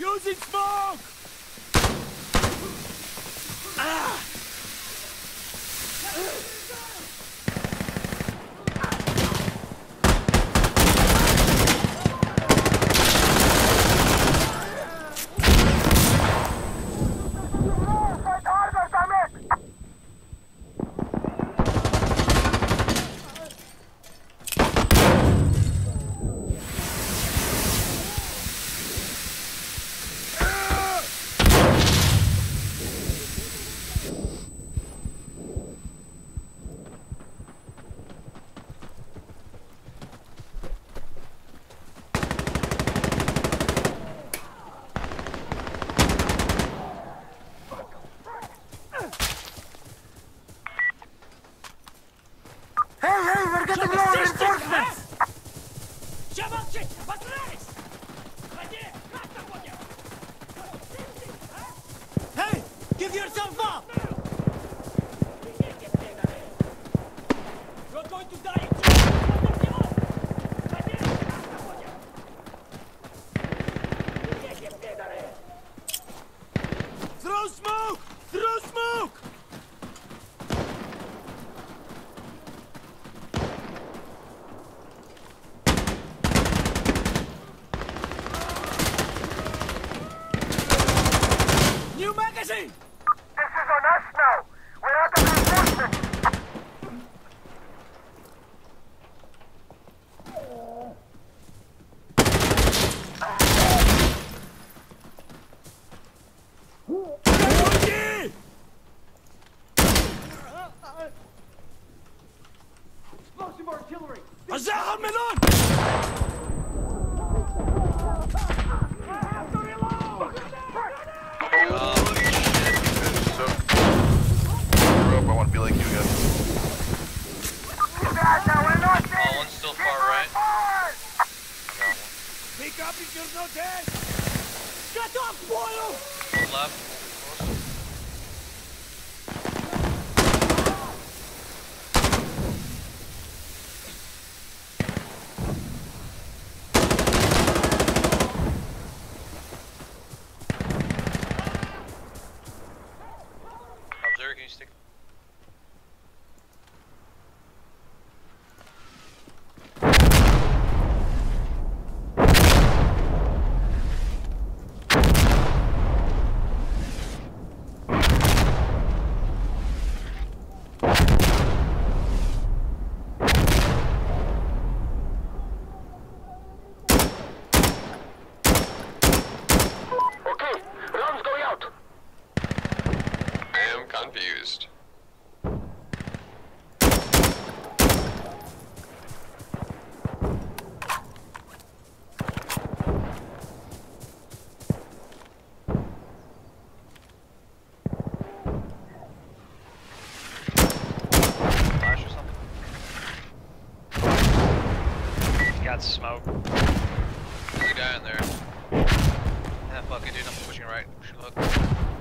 Using smoke! Hey, magazine! This is on us now! We're out of reinforcements! Oh. Want to be like you guys. Guys, now we're not Oh, one's still far right. Forward! Pick up if you're not dead! Get up, boyo! Left. Got smoke. A guy in there. Yeah, fuck it, dude. I'm pushing right. Should look.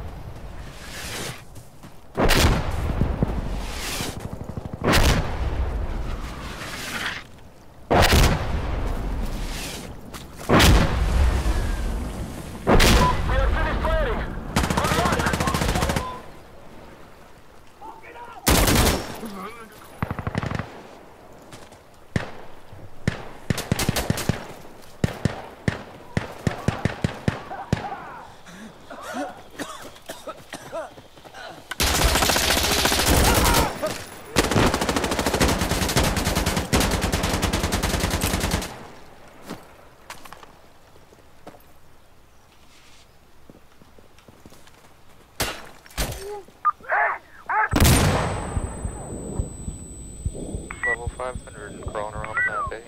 Level 500 and crawling around map, eh?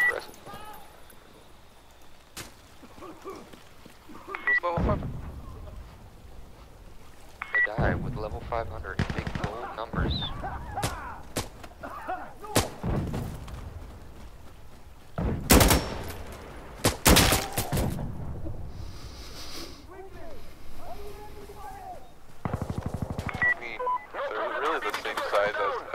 Impressive. What's level 5? I die with level 500 big gold numbers. excited